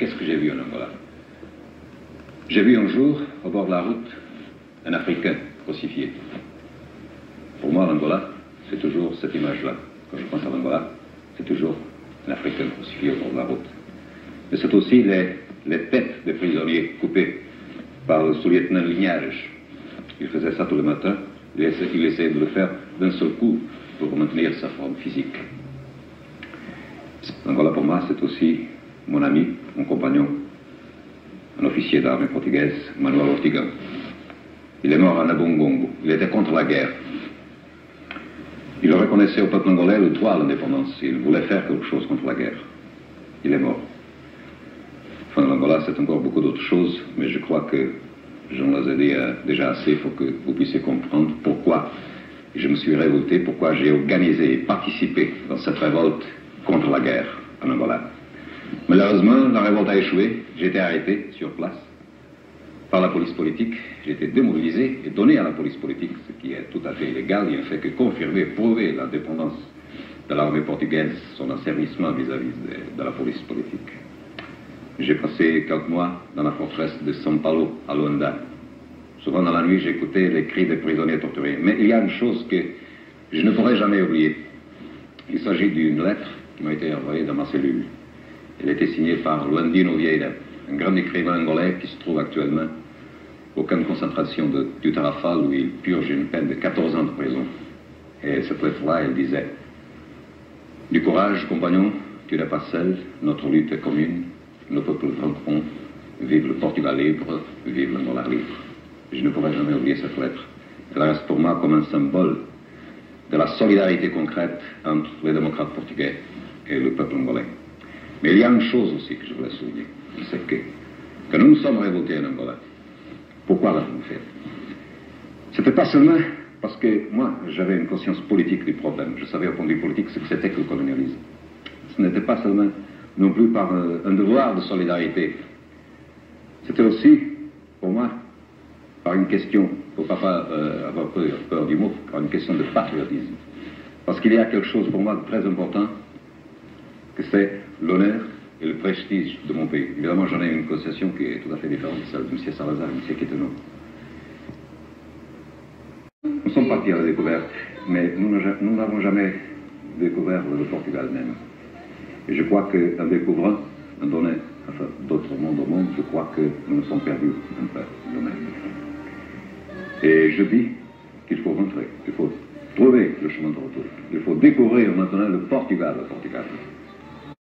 qu'est-ce que j'ai vu en Angola? J'ai vu un jour, au bord de la route, un Africain crucifié. Pour moi, l'Angola, c'est toujours cette image-là. Quand je pense à l'Angola, c'est toujours un Africain crucifié au bord de la route. Mais c'est aussi les, les têtes des prisonniers coupées par le sous-lieutenant Lignage. Il faisait ça tous les matins. Il essayait, il essayait de le faire d'un seul coup pour maintenir sa forme physique. L'Angola, pour moi, c'est aussi mon ami, mon compagnon, un officier d'armée portugaise, Manuel Ortiga. Il est mort à Nabongongo. Il était contre la guerre. Il reconnaissait au peuple angolais le droit à l'indépendance. Il voulait faire quelque chose contre la guerre. Il est mort. Enfin, l'Angola, c'est encore beaucoup d'autres choses, mais je crois que j'en ai dit euh, déjà assez pour que vous puissiez comprendre pourquoi je me suis révolté, pourquoi j'ai organisé et participé dans cette révolte contre la guerre en Angola. Malheureusement, la révolte a échoué. J'ai été arrêté sur place par la police politique. J'ai été démobilisé et donné à la police politique, ce qui est tout à fait illégal. Il ne fait que confirmer, prouver l'indépendance de l'armée portugaise, son asservissement vis-à-vis de, de la police politique. J'ai passé quelques mois dans la forteresse de São Paulo, à Luanda. Souvent dans la nuit, j'écoutais les cris des prisonniers torturés. Mais il y a une chose que je ne pourrai jamais oublier. Il s'agit d'une lettre qui m'a été envoyée dans ma cellule. Elle était signée par Luandino Vieira, un grand écrivain angolais qui se trouve actuellement au camp de concentration de Tutarafal où il purge une peine de 14 ans de prison. Et cette lettre-là, elle disait Du courage, compagnon, tu n'es pas seul, notre lutte est commune, nos peuples vaincront, vive le Portugal libre, vive l'Angola libre. Je ne pourrai jamais oublier cette lettre. Elle reste pour moi comme un symbole de la solidarité concrète entre les démocrates portugais et le peuple angolais. Mais il y a une chose aussi que je voulais souligner, c'est que, nous nous sommes révoltés en Angola. Pourquoi l'avons-nous fait? C'était pas seulement parce que moi, j'avais une conscience politique du problème. Je savais au point de vue politique ce que c'était que le colonialisme. Ce n'était pas seulement non plus par euh, un devoir de solidarité. C'était aussi, pour moi, par une question, pour ne pas euh, avoir peur, peur, du mot, par une question de patriotisme. Parce qu'il y a quelque chose pour moi de très important, c'est l'honneur et le prestige de mon pays. Évidemment, j'en ai une conception qui est tout à fait différente de celle de M. Salazar et M. Quetenon. Nous sommes partis à la découverte, mais nous n'avons jamais découvert le Portugal même. Et je crois qu'en découvrant, en donnant enfin, d'autres mondes au monde, je crois que nous nous sommes perdus un peu. Et je dis qu'il faut rentrer, qu'il faut trouver le chemin de retour. Il faut découvrir maintenant le Portugal, le Portugal.